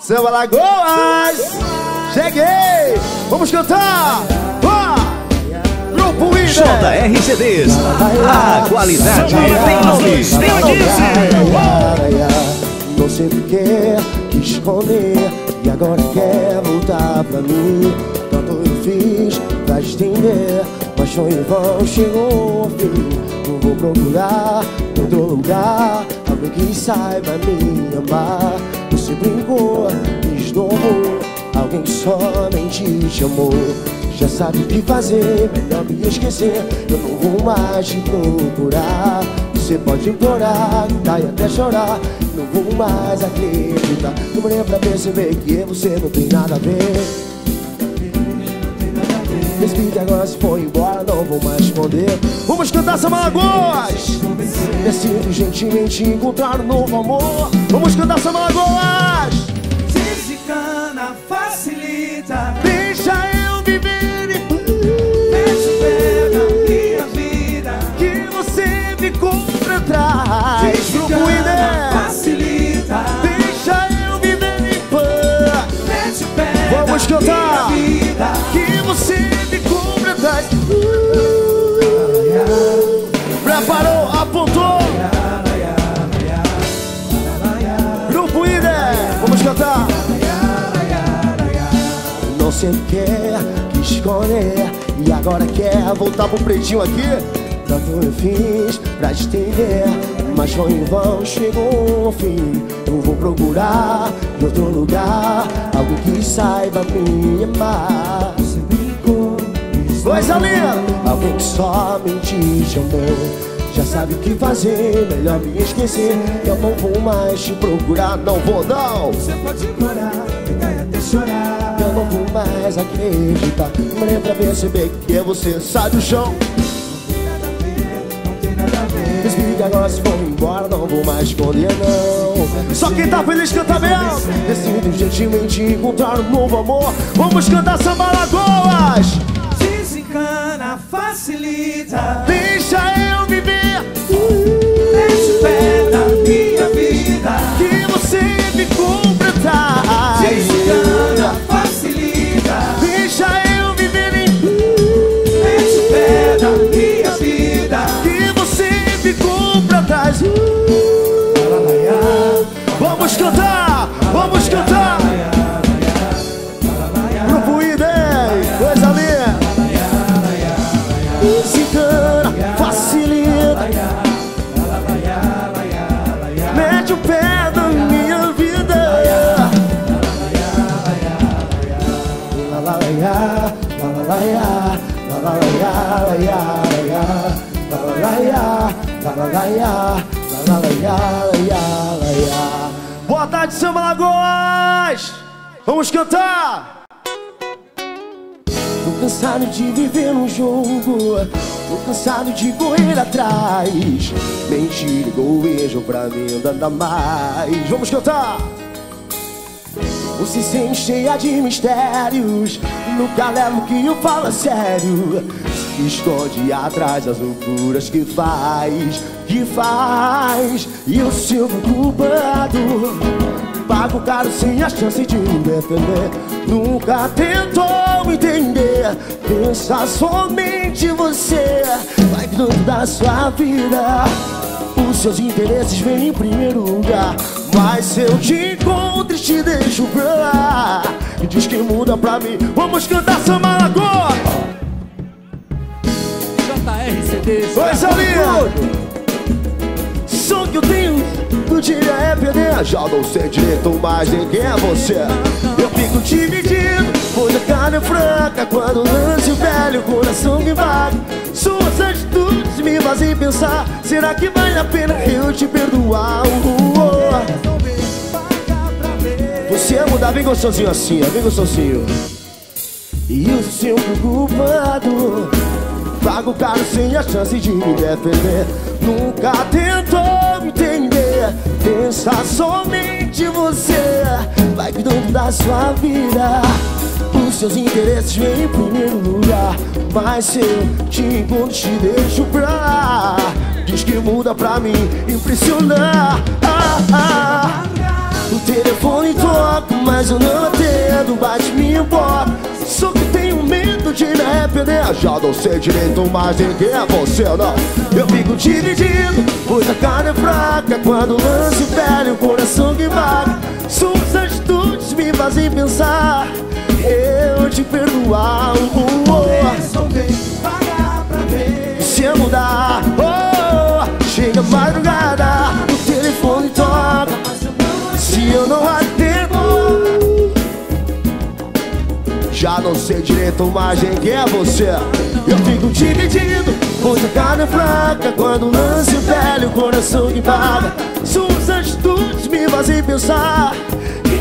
Samba Lagoas! Cheguei! Vamos cantar! Grupo Ida! JRCDs, a qualidade tem nome. Sei o que quer, quis esconder E agora quer voltar pra mim Tanto eu fiz pra estender Mas foi em vão, chegou ao fim Não vou procurar outro lugar Alguém que saiba me amar Você brincou, desnomou Alguém somente te amou já sabe o que fazer, melhor me esquecer. Eu não vou mais te procurar. Você pode implorar, gritar e até chorar. Não vou mais acreditar. Demorei pra perceber que você não tem nada a ver. Respeite agora se for embora, não vou mais esconder. Vamos cantar Samba Lagoas! Decido gentilmente encontrar um novo amor. Vamos cantar Samba que você ficou pra trás Preparou, apontou Grupo Ida! Vamos cantar! Não o que quer, quis esconder E agora quer voltar pro pretinho aqui Tanto eu fiz pra te entender Mas foi em vão, chegou ao fim Eu vou procurar em outro lugar Algo que saiba me amar Você brincou, Coisa linda! Alguém que somente te amou já sabe o que fazer, melhor me esquecer. Eu não vou mais te procurar, não vou não. Você pode gritar e até chorar. Eu não vou mais acreditar. Demorei pra perceber que é você sai do chão Desliga agora se for embora Não vou mais esconder não. Só quem tá feliz canta mesmo! Decido gentilmente encontrar um novo amor. Vamos cantar Samba Lagoas! Desencana, facilita. Deixa eu viver. Mete o pé cantar! Vamos cantar! Grupo ID, coisa linda! Desencana, facilita Mete o pé na minha vida La la la ya, la la la tarde, Samba Lagoas! Vamos cantar! Tô cansado de viver no jogo Tô cansado de correr atrás Mentira igual beijo pra mim nada mais Vamos cantar! Você se cheia de mistérios Nunca levo que eu falo a sério esconde atrás das loucuras que faz Que faz. E eu sou culpado Pago caro sem a chance de me defender. Nunca tentou entender Pensa somente você. Vai cuidando da sua vida os seus interesses vêm em primeiro lugar. Mas se eu te encontro e te deixo pra lá. Diz que muda pra mim. Vamos cantar Samba Lagoas! JRCD. Coisa linda! Só que eu tenho no dia é perder Já não sei direito mais nem quem é você Eu fico dividido Pois a carne é franca Quando lance o velho coração que vai Suas atitudes me fazem pensar Será que vale a pena eu te perdoar? Uh, uh. Você ia mudar bem gostosinho assim, ó, bem gostosinho E eu sempre culpado Pago caro sem a chance de me defender. Nunca tentou entender. Pensa somente você. Vai cuidando da sua vida. Os seus interesses vêm em primeiro lugar. Mas se eu te encontro, te deixo pra Diz que muda pra mim, impressionar. Ah, ah. O telefone toca, mas eu não atendo, bate me embora. Só que medo de me arrepender. Já não sei direito mais de quem é você, não. Eu fico dividido, pois a carne é fraca. Quando lance pele, o coração que vaga. Suas atitudes me fazem pensar. Eu te perdoar. Oh, oh. Pagar pra ver Se eu mudar, oh, chega a madrugada, o telefone toca. Se eu não atendo, já não sei direito mais em quem é você. Eu fico dividido, pois a carne fraca. Quando lance o velho, o coração que paga. Suas atitudes me fazem pensar.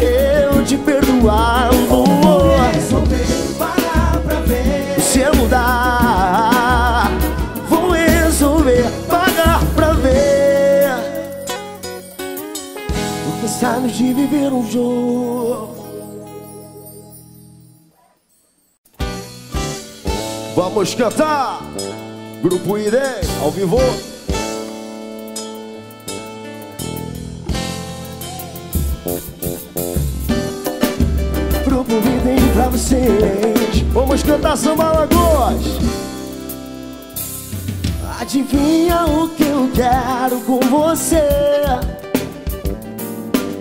Eu te perdoar, oh. resolver pagar pra ver Se eu mudar, vou resolver pagar pra ver. Tô cansado de viver um jogo. Vamos cantar! Grupo ID, ao vivo. Grupo ID pra vocês. Vamos cantar samba Lagoas. Adivinha o que eu quero com você?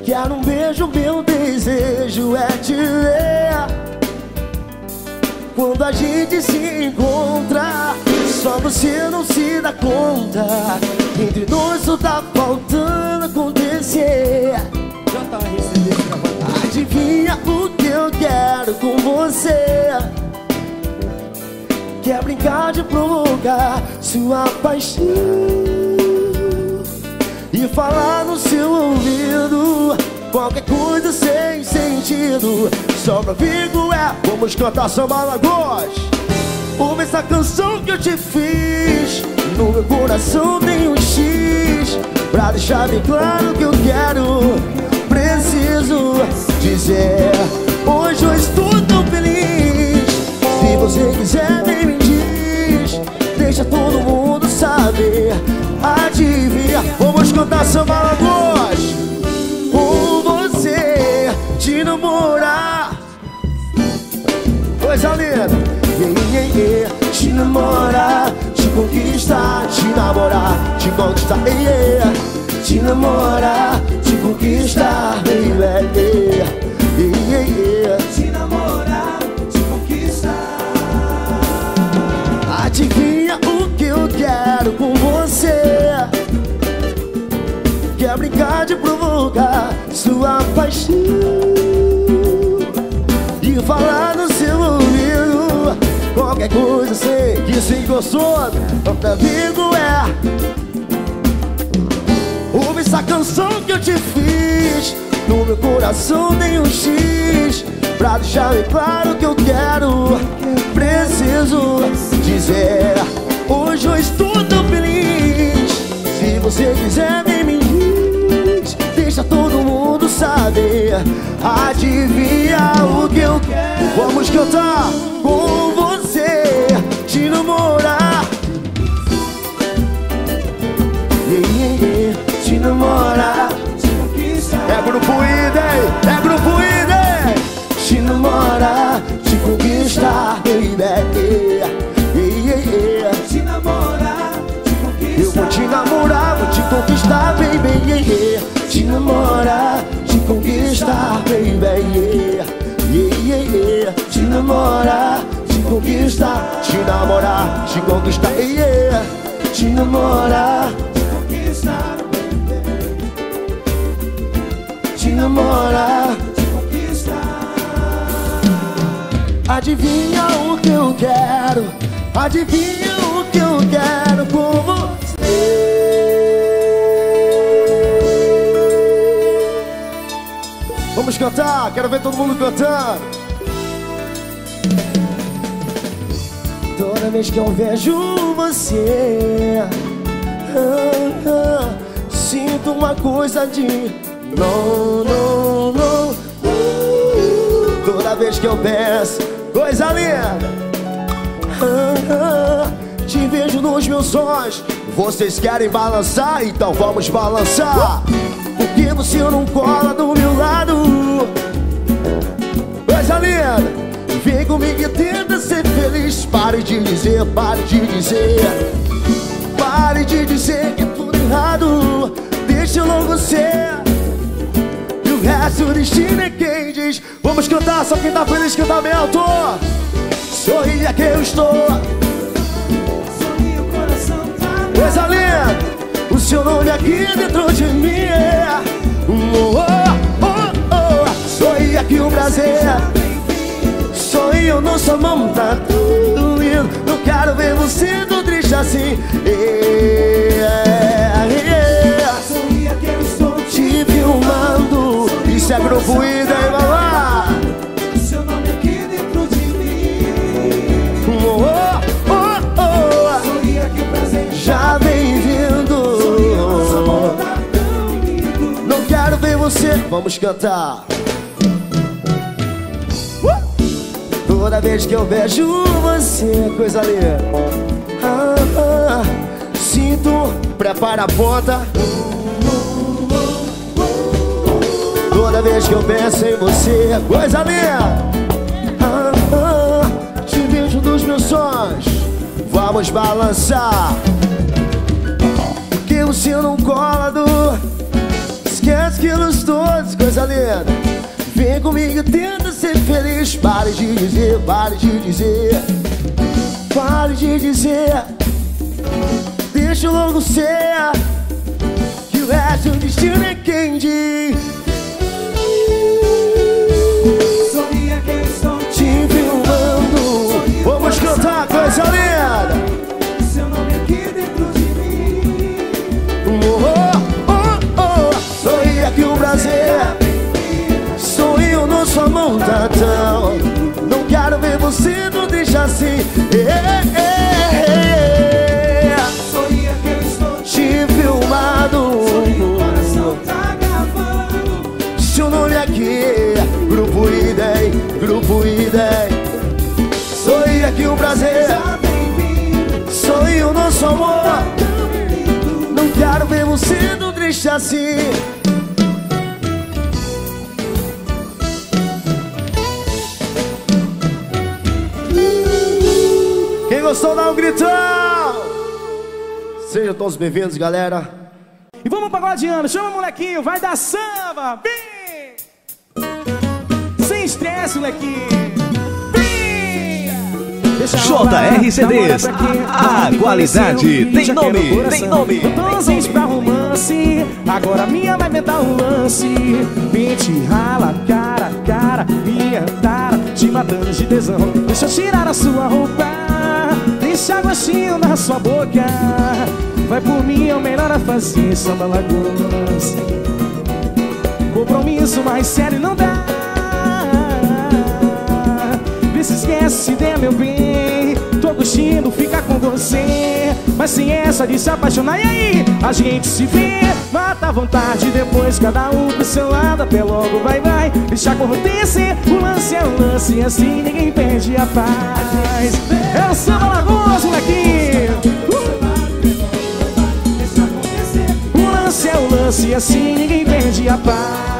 Quero um beijo, meu desejo é te ver. Quando a gente se encontra, só você não se dá conta. Entre nós só tá faltando acontecer. Adivinha o que eu quero com você? Quer brincar de provocar sua paixão E falar no seu ouvido Qualquer coisa sem sentido Só pra Vigo é. Vamos cantar samba Lagoas. Ouve essa canção que eu te fiz. No meu coração tem um X. Pra deixar bem claro que eu quero Preciso dizer. Hoje eu estou tão feliz. Se você quiser nem me diz. Deixa todo mundo saber. Adivinha Vamos cantar samba Lagoas. Com você Te namorar Coisa linda yeah, yeah, yeah. Te namorar Te conquistar Te namorar Te conquistar yeah. Te namorar Te conquistar baby yeah, yeah, yeah. Te namorar, te conquistar Adivinha o que eu quero com você? Quer brincar de provocar sua paixão E falar no seu Qualquer coisa sei que se gostou Pra amigo é Ouve essa canção que eu te fiz No meu coração tem um X Pra deixar bem claro que eu quero Preciso dizer Hoje eu estou tão feliz Se você quiser vem me diz Deixa todo mundo saber Adivinha o que eu quero. Vamos cantar com você Te namorar yeah, yeah, yeah. Te conquistar é grupo ID, é grupo ID Te namorar, te conquistar, baby yeah, yeah, yeah. Te namorar, te Eu vou te namorar, vou te conquistar, baby yeah, yeah. Te namorar, te conquistar, baby yeah, yeah, yeah, yeah. Te namorar, te conquistar, te namorar, te conquistar, yeah. Te namorar, conquistar. Te namorar. Te conquistar. Adivinha o que eu quero? Adivinha o que eu quero com você. Vamos cantar, quero ver todo mundo cantando Toda vez que eu vejo você ah, ah, Sinto uma coisa de Não, não, não Toda vez que eu penso Coisa linda ah, ah, Te vejo nos meus olhos. Vocês querem balançar? Então vamos balançar. Porque você não cola do meu lado Vem comigo e tenta ser feliz. Pare de dizer, pare de dizer. Pare de dizer que é tudo errado. Deixa logo ser E o resto do destino é quem diz. Vamos cantar, só quem tá feliz canta alto. Sorria que eu estou. Sorri, o coração tá Coisa linda. O seu nome aqui dentro de mim é. Oh, oh, oh, oh. Sorria que o prazer Sorriu no sua mão, tá tudo lindo Não quero ver você tão triste assim. Yeah, yeah. Sorria que eu estou Te filmando. Isso é grupo Ida e Babá Seu nome aqui dentro de mim. Oh, oh, oh, oh. Sorria que o prazer Já vem vindo. Nosso amor tá tão lindo. Não quero ver você. Vamos cantar Toda vez que eu vejo você Coisa linda. Ah, ah, Sinto, prepara a ponta Toda vez que eu penso em você Coisa linda. Ah, ah, Te vejo dos meus sonhos Vamos balançar. Que você não cola do Esquece quilos todos, coisa linda. Vem comigo, tenta ser feliz. Pare de dizer, pare de dizer. Pare de dizer. Deixa logo ser. Que o resto do destino é quem diz. Sorria que eu estou Te filmando. Vamos cantar, coisa linda. Seu nome aqui dentro de mim. Oh, oh, oh Sorria que o prazer sua mão, tá tão Não quero ver você, não deixa assim. Eh, Sorria que eu estou Te filmado. O tá Seu nome aqui. Grupo Idem, Grupo Idem. Sorria que o prazer. Já vem vindo Sorriu no seu amor lindo. Não quero ver você tão triste assim gostou, dá um gritão! Sejam todos bem-vindos, galera. E vamos pagodeando, chama o molequinho, vai dar samba, vem! Sem estresse, molequinho, JRCDs, quê? a qualidade tem nome, tem nome, ausente pra romance, agora minha vai inventar um lance. Mente rala, cara, cara, minha tara, te matando de tesão. Deixa eu tirar a sua roupa, deixa gostinho na sua boca. Vai por mim, é o melhor a fazer, samba lagoas. Compromisso mais sério não dá. Vê se esquece der meu bem. Tô curtindo ficar com você. Mas sem essa de se apaixonar, e aí? A gente se vê, mata a vontade. Depois cada um pro seu lado, até logo vai, vai. Deixa acontecer. O lance é um lance, assim ninguém perde a paz. É o samba lagoas. Deixa acontecer O lance é o lance, assim ninguém perde a paz.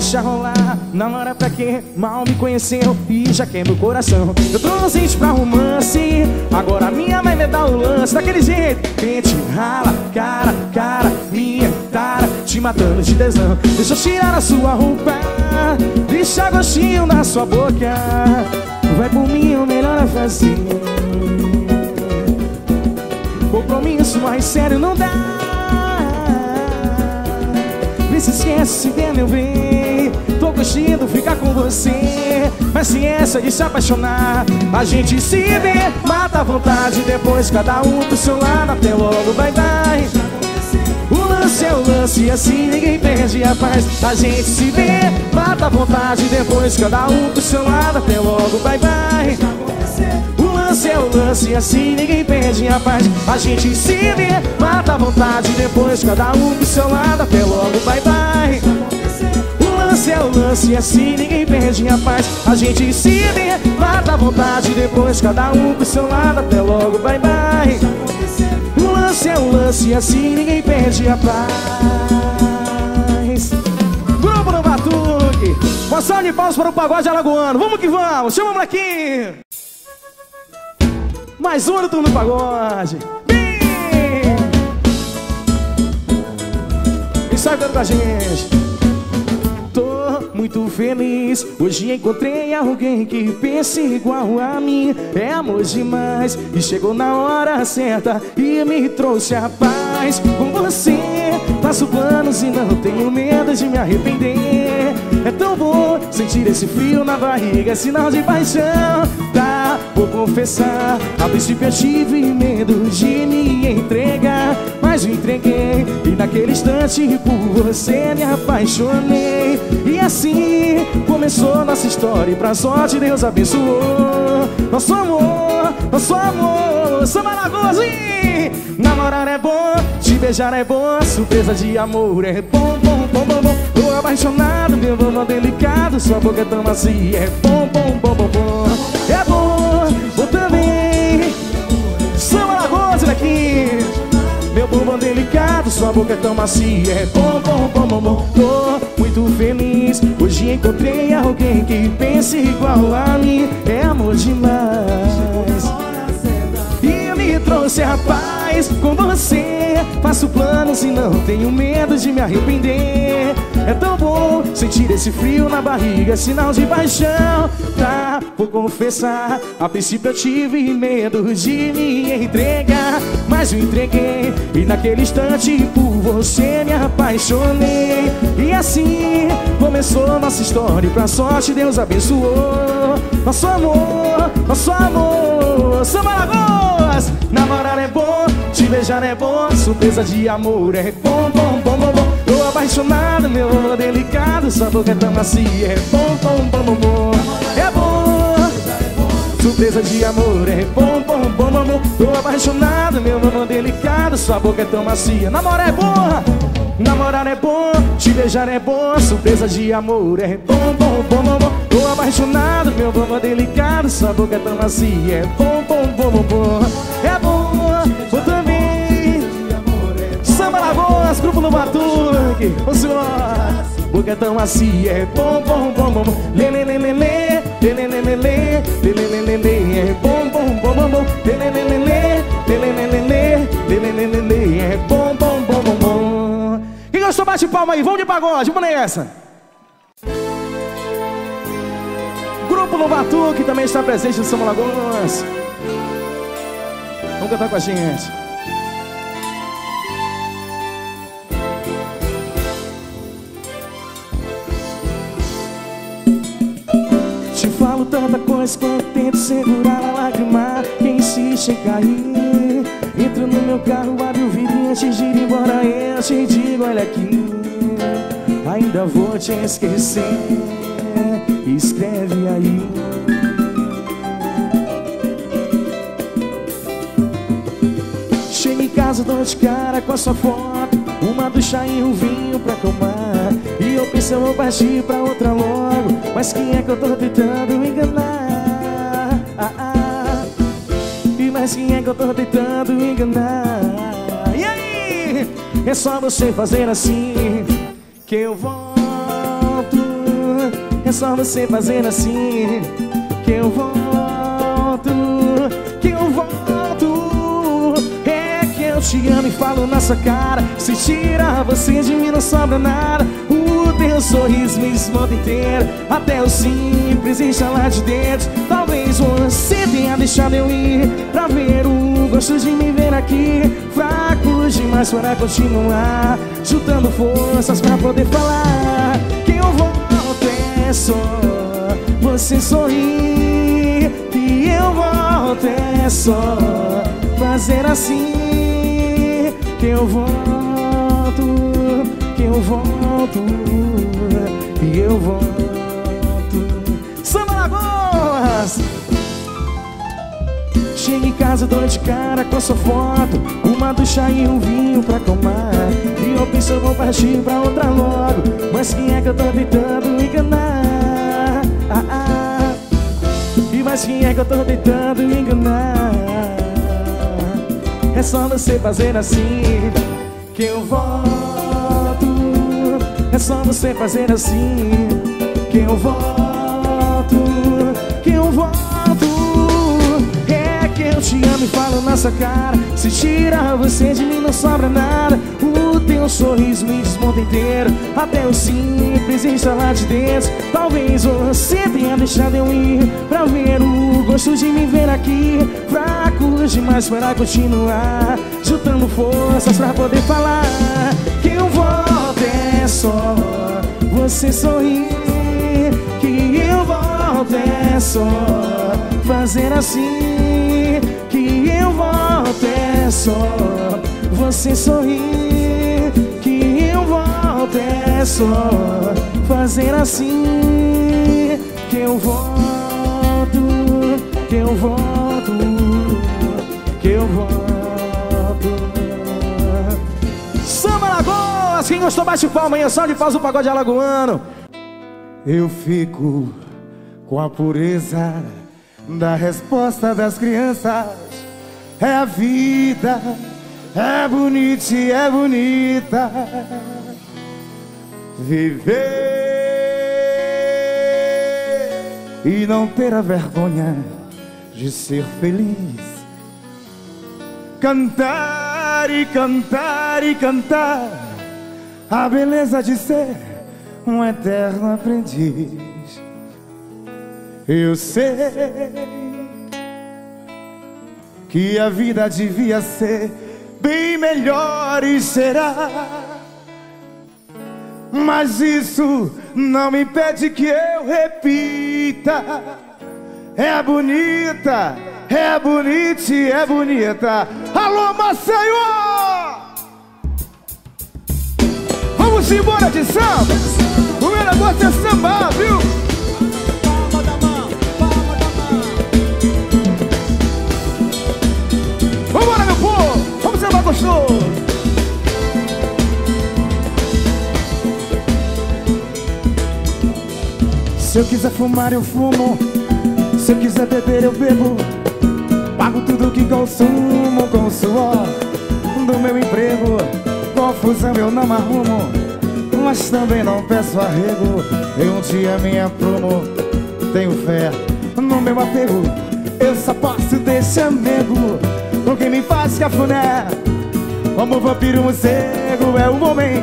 Deixa rolar, na hora pra quê? Mal me conheceu e já quer meu coração. Eu trouxe isso pra romance, agora minha vai me dar o lance daquele jeito. Pente, rala, cara, cara, minha tara, te matando de tesão. Deixa eu tirar a sua roupa, deixa gostinho na sua boca. Vai por mim, o melhor a fazer. Compromisso mais sério não dá Vê se esquece se der meu bem Tô curtindo ficar com você. Mas se essa de se apaixonar. A gente se vê, mata a vontade. Depois cada um pro seu lado Até logo, bye bye O lance é o lance assim ninguém perde a paz. A gente se vê, mata a vontade. Depois cada um pro seu lado Até logo, bye bye lance é o lance, assim ninguém perde a paz. A gente se vê, mata a vontade, depois cada um pro seu lado, até logo, bye bye. Lance é o lance, assim ninguém perde a paz. A gente se vê, mata a vontade, depois cada um pro seu lado, até logo, bye bye. O lance é o lance, assim ninguém perde a paz. Grupo no Batuque. Uma salva de palmas para o pagode alagoano. Vamos que vamos. Chama o molequinho. Mais um no do pagode. Bem! E sai dando com a gente muito feliz. Hoje encontrei alguém que pensa igual a mim. É amor demais e chegou na hora certa e me trouxe a paz. Com você faço planos e não tenho medo de me arrepender. É tão bom sentir esse frio na barriga, é sinal de paixão. Tá, vou confessar, a princípio eu tive medo de me entregar, mas me entreguei e naquele instante por você me apaixonei. E assim começou nossa história e pra sorte Deus abençoou. Nosso amor, nosso amor, Samba Lagoas Namorar é bom, te beijar é bom Surpresa de amor é bom, bom, bom, bom, bom. Tô apaixonado, meu bombom delicado Sua boca é tão macia, é bom, bom, bom, bom, bom. É bom, bom também. Samba Lagoas daqui. Meu bombom delicado, sua boca é tão macia. É bom, bom, bom, bom, bom Tô muito feliz. Hoje encontrei alguém que pensa igual a mim. É amor demais. E me trouxe a paz com você. Faço planos e não tenho medo de me arrepender. É tão bom sentir esse frio na barriga Sinal de paixão, tá? Vou confessar A princípio eu tive medo de me entregar Mas me entreguei. E naquele instante por você me apaixonei. E assim começou nossa história E pra sorte Deus abençoou. Nosso amor, nosso amor Samba Lagoas Namorar é bom, te beijar é bom Surpresa de amor é bom, bom, bom, bom, bom Tô apaixonado, meu amor delicado Sua boca é tão macia, é bom, bom, bom, bom, bom É bom Surpresa de amor é bom, bom, bom, bom, bom Tô apaixonado, meu amor delicado Sua boca é tão macia Namorar é bom, namorar é bom Te beijar é bom, surpresa de amor É bom, bom, bom, bom, bom Tô apaixonado, meu amor delicado Sua boca é tão macia É bom, bom, bom, bom, É bom, Vamos embora Boca é tão macia, é bom, bom, bom, bom, bom Lê, lê, lê, lê, lê Lê, lê, lê, lê, lê Lê, lê, lê, lê, lê É bom, bom, bom, bom, bom Lê, lê, lê, lê, lê Lê, lê, lê, lê, lê Lê, lê, lê, lê, lê É bom, bom, bom, bom, bom Quem gostou, bate palma aí Vamos de pagode, vamos nessa Grupo no Batuque também está presente no São Lagoas Vamos cantar com a gente falo tanta coisa quando tento segurar a lágrima. Que insiste em cair Entro no meu carro, abro o vidrinho antes de ir embora. Eu te digo, olha aqui Ainda vou te esquecer. Escreve aí. Chego em casa, dou de cara com a sua foto Uma ducha e um vinho pra acalmar E eu penso eu vou partir pra outra logo Mas quem é que eu tô tentando enganar? Ah, ah. E mais quem é que eu tô tentando enganar? E aí? É só você fazer assim Que eu volto É só você fazer assim Que eu volto Que eu volto É que eu te amo e falo na sua cara Se tirar você de mim não sobra nada teu sorriso me esmonta inteiro. Até o simples enxalar de dentro. Talvez você tenha deixado eu ir Pra ver o gosto de me ver aqui. Fraco demais para continuar Juntando forças pra poder falar Que eu volto é só você sorrir Que eu volto é só fazer assim Que eu volto, que eu volto E eu volto Samba Lagoas! Chego em casa, dou de cara com a sua foto Uma ducha e um vinho pra acalmar E eu penso eu vou partir pra outra logo Mas quem é que eu tô tentando enganar? Ah, ah. E mais quem é que eu tô tentando enganar? É só você fazer assim Que eu volto É só você fazer assim que eu volto, que eu volto. É que eu te amo e falo na sua cara. Se tira você de mim, não sobra nada. O teu sorriso me desmonta inteiro. Até o simples lá de dentro. Talvez você tenha deixado eu ir pra ver o gosto de me ver aqui. Fraco demais para continuar. Juntando forças pra poder falar. Só você sorrir. Que eu volto é só fazer assim. Que eu volto é só você sorrir. Que eu volto é só fazer assim. Que eu volto, que eu volto, quem gostou bate palma aí, só de pausa o pagode alagoano. Eu fico com a pureza da resposta das crianças. É a vida, é bonita e é bonita. Viver e não ter a vergonha de ser feliz. Cantar e cantar e cantar a beleza de ser um eterno aprendiz. Eu sei que a vida devia ser bem melhor e será. Mas isso não me impede que eu repita. É bonita, é bonita é bonita. Alô, Maceió! Vamos embora de samba! O meu negócio é samba, viu? Palma da mão, da mão. Vambora, meu povo! Vamos sambar gostoso! Se eu quiser fumar, eu fumo. Se eu quiser beber, eu bebo. Pago tudo que consumo com o suor do meu emprego. Confusão eu não arrumo, mas também não peço arrego. Eu um dia me aprumo, tenho fé no meu apego. Eu só posso deixar nego, o que me faz cafuné. Como o vampiro morcego é o homem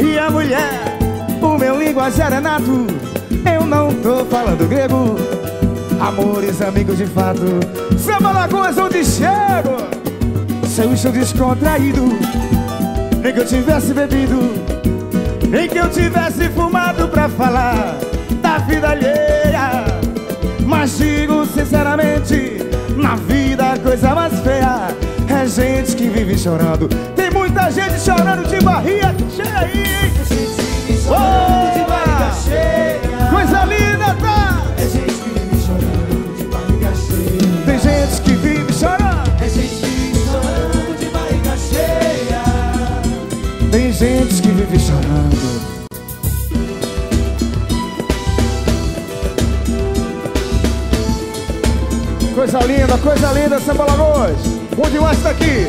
e a mulher. O meu linguajar é nato, eu não tô falando grego. Amores, amigos de fato, samba lagoas onde chego. Se eu estou descontraído, nem que eu tivesse bebido, nem que eu tivesse fumado pra falar da vida alheia. Mas digo sinceramente, na vida a coisa mais feia é gente que vive chorando. Tem muita gente chorando de barriga cheia aí, hein? Oba! Coisa linda, tá? Coisa linda, coisa linda, Samba Lagoas. Bom demais tá aqui.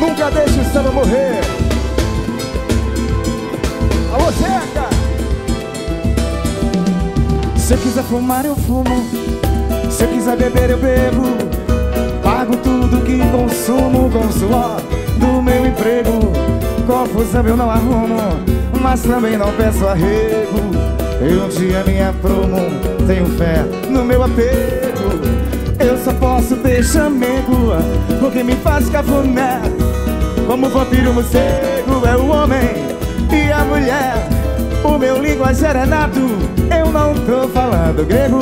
Nunca deixe o samba morrer. Alô, Zeca! Se eu quiser fumar, eu fumo. Se eu quiser beber, eu bebo. Pago tudo que consumo com suor do meu emprego. Confusão eu não arrumo, mas também não peço arrego. Eu um dia me aprumo, tenho fé no meu apego. Eu só posso deixar mego, porque me faz cafuné. Como vampiro morcego é o homem e a mulher. O meu linguajar é nato, eu não tô falando grego.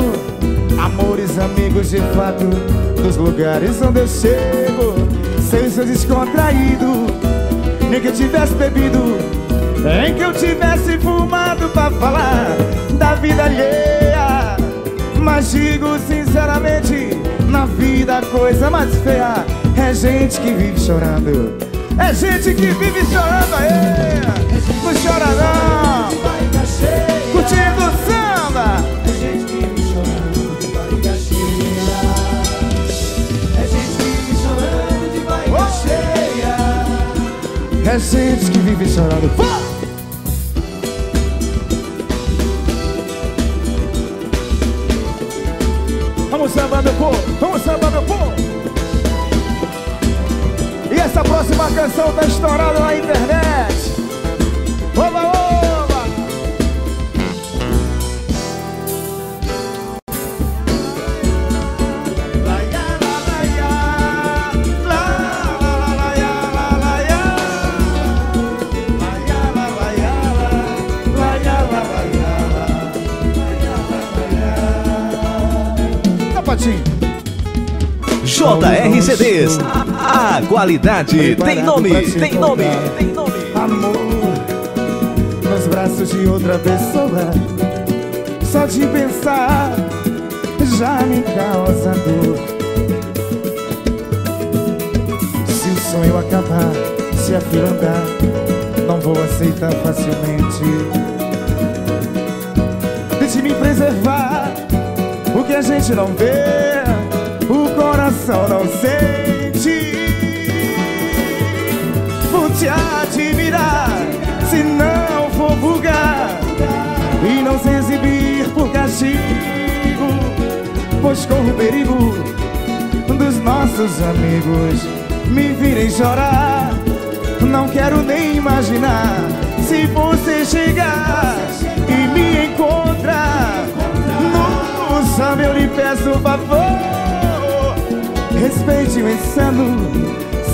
Amores, amigos de fato, dos lugares onde eu chego. Se eu sou descontraído, nem que eu tivesse bebido, nem que eu tivesse fumado pra falar da vida alheia. Mas digo sinceramente, na vida a coisa mais feia é gente que vive chorando. É gente que vive chorando, aê! Não chora não! Curtindo o samba! É gente que vive chorando de barriga cheia. É gente que vive chorando de barriga cheia. É gente que vive chorando. Sambar, meu povo, vamos sambar, meu povo. E essa próxima canção tá estourada na internet. Oba, oba! CDs. A qualidade tem nome, tem nome, tem nome. Amor nos braços de outra pessoa. Só de pensar já me causa dor. Se o sonho acabar, se a fila andar, não vou aceitar facilmente. Tente me preservar, o que a gente não vê, coração não sente. Vou te admirar se não for vulgar e não se exibir por castigo, pois corro perigo dos nossos amigos me virem chorar. Não quero nem imaginar se você chegar e me encontrar no samba eu lhe peço favor. Respeite o insano,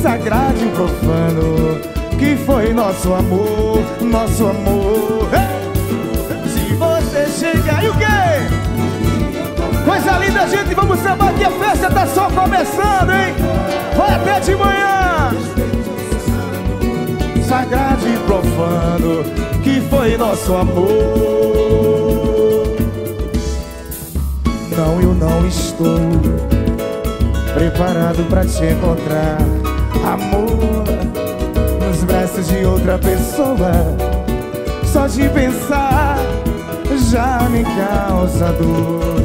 sagrado e profano que foi nosso amor, nosso amor. Se você chegar e o quê? Coisa linda, gente, vamos sambar que a festa tá só começando, hein? Vai até de manhã. Sagrado e profano que foi nosso amor. Não, eu não estou preparado pra te encontrar, amor, nos braços de outra pessoa. Só de pensar já me causa dor.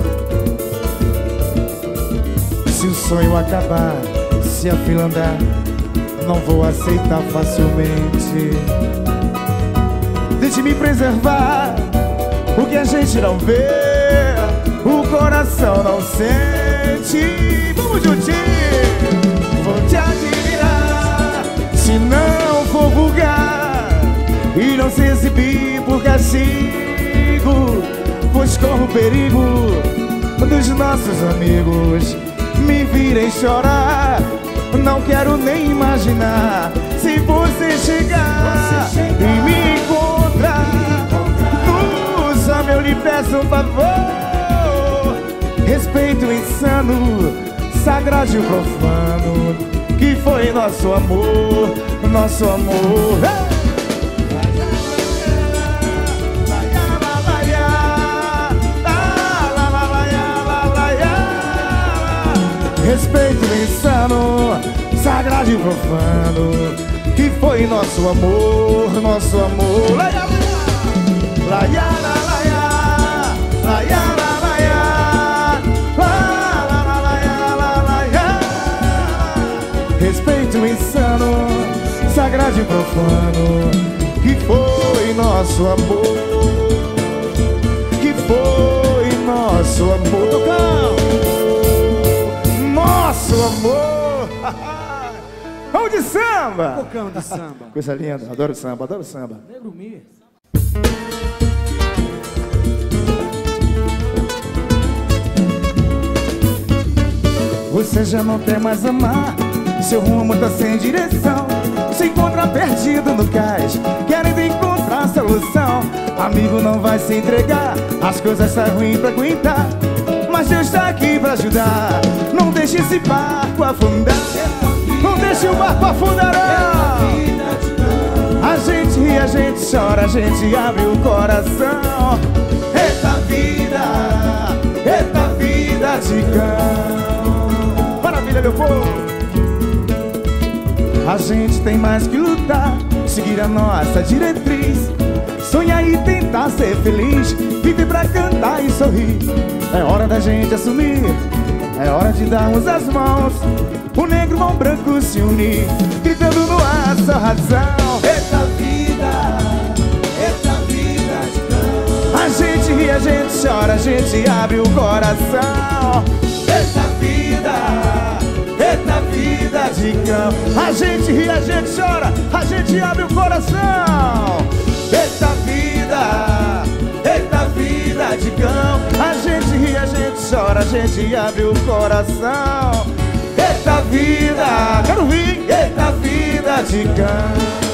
Se o sonho acabar, se a fila andar, não vou aceitar facilmente. Tente me preservar, o que a gente não vê, coração não sente. Vamos juntinho! Vou te admirar, se não for vulgar e não se exibir por castigo, pois corro perigo dos nossos amigos me virem chorar. Não quero nem imaginar se você chegar e me encontrar. No samba eu lhe peço um favor. Respeito insano, sagrado e profano, que foi nosso amor, nosso amor. Hey! Respeito insano, sagrado e profano Que foi nosso amor, nosso amor laia, laia, sagrado e profano Que foi nosso amor Que foi nosso amor nosso amor. Vamos de samba. Bocão de samba. Coisa linda, adoro samba, adoro samba. Negro Mir. Você já não quer mais amar, seu rumo tá sem direção. Se encontra perdido no cais, querendo encontrar solução. Amigo não vai se entregar, as coisas saem ruim pra aguentar. Mas Deus tá aqui pra ajudar. Não deixe esse barco afundar. Não deixe o barco afundar. A gente ri, a gente chora, a gente abre o coração. Eita vida, eita vida de cão. Maravilha, meu povo. A gente tem mais que lutar, seguir a nossa diretriz. Sonhar e tentar ser feliz, viver pra cantar e sorrir. É hora da gente assumir, é hora de darmos as mãos. O negro mão branco se unir, gritando no ar sua razão. Eita vida, eita vida. A gente ri, a gente chora, a gente abre o coração. Eita vida, eita vida de cão. A gente ri, a gente chora, a gente abre o coração. Eita vida, eita vida de cão. A gente ri, a gente chora, a gente abre o coração. Eita vida, quero vir, eita vida de cão.